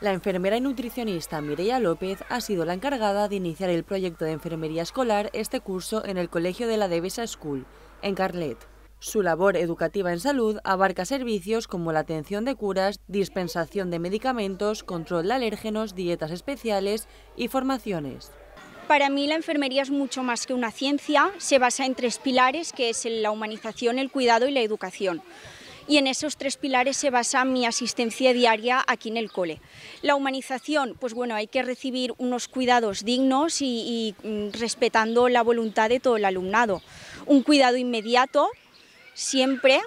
La enfermera y nutricionista Mireia López ha sido la encargada de iniciar el proyecto de enfermería escolar este curso en el Colegio de la Devesa School, en Carlet. Su labor educativa en salud abarca servicios como la atención de curas, dispensación de medicamentos, control de alérgenos, dietas especiales y formaciones. Para mí la enfermería es mucho más que una ciencia, se basa en tres pilares, que es la humanización, el cuidado y la educación y en esos tres pilares se basa mi asistencia diaria aquí en el cole. La humanización, pues bueno, hay que recibir unos cuidados dignos y, mm, respetando la voluntad de todo el alumnado. Un cuidado inmediato, siempre,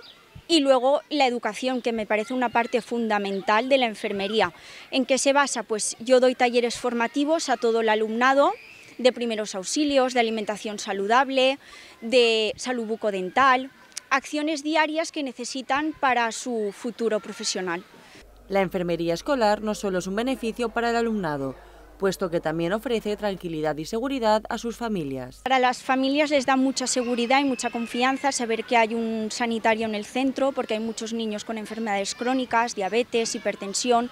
y luego la educación, que me parece una parte fundamental de la enfermería. ¿En qué se basa? Pues yo doy talleres formativos a todo el alumnado, de primeros auxilios, de alimentación saludable, de salud bucodental, acciones diarias que necesitan para su futuro profesional. La enfermería escolar no solo es un beneficio para el alumnado, puesto que también ofrece tranquilidad y seguridad a sus familias. Para las familias les da mucha seguridad y mucha confianza saber que hay un sanitario en el centro, porque hay muchos niños con enfermedades crónicas, diabetes, hipertensión,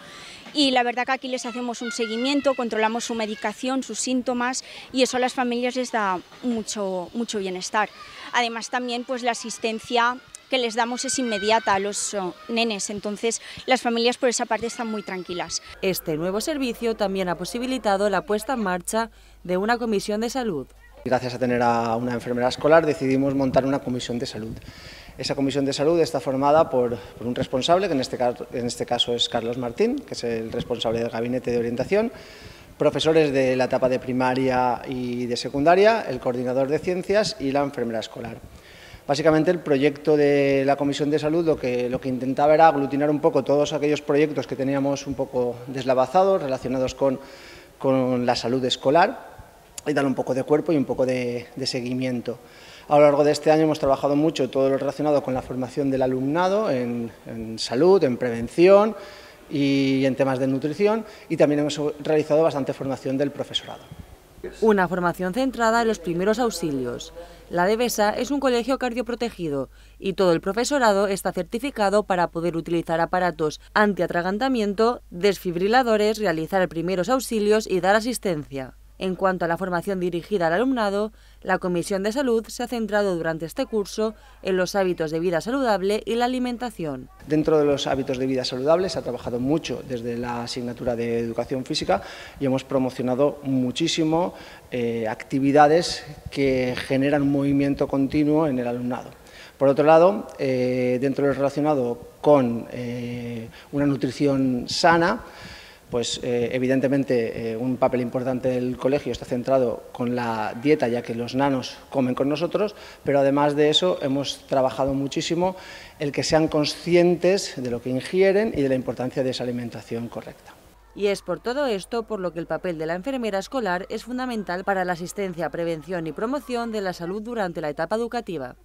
y la verdad que aquí les hacemos un seguimiento, controlamos su medicación, sus síntomas, y eso a las familias les da mucho, mucho bienestar. Además también pues la asistencia que les damos es inmediata a los oh, nenes, entonces las familias por esa parte están muy tranquilas. Este nuevo servicio también ha posibilitado la puesta en marcha de una comisión de salud. Gracias a tener a una enfermera escolar decidimos montar una comisión de salud. Esa comisión de salud está formada por, un responsable, que en este, caso, en este caso es Carlos Martín, que es el responsable del gabinete de orientación, profesores de la etapa de primaria y de secundaria, el coordinador de ciencias y la enfermera escolar. Básicamente el proyecto de la Comisión de Salud lo que, lo que intentaba era aglutinar un poco todos aquellos proyectos que teníamos un poco deslavazados relacionados con, con la salud escolar y darle un poco de cuerpo y un poco de, seguimiento. A lo largo de este año hemos trabajado mucho todo lo relacionado con la formación del alumnado en, en salud, en prevención y en temas de nutrición y también hemos realizado bastante formación del profesorado. Una formación centrada en los primeros auxilios. La Devesa es un colegio cardioprotegido y todo el profesorado está certificado para poder utilizar aparatos antiatragantamiento, desfibriladores, realizar primeros auxilios y dar asistencia. En cuanto a la formación dirigida al alumnado, la Comisión de Salud se ha centrado durante este curso en los hábitos de vida saludable y la alimentación. Dentro de los hábitos de vida saludable se ha trabajado mucho desde la asignatura de Educación Física y hemos promocionado muchísimo eh, actividades que generan un movimiento continuo en el alumnado. Por otro lado, eh, dentro de lo relacionado con eh, una nutrición sana, pues eh, evidentemente eh, un papel importante del colegio está centrado con la dieta, ya que los nanos comen con nosotros, pero además de eso hemos trabajado muchísimo el que sean conscientes de lo que ingieren y de la importancia de esa alimentación correcta. Y es por todo esto por lo que el papel de la enfermera escolar es fundamental para la asistencia, prevención y promoción de la salud durante la etapa educativa.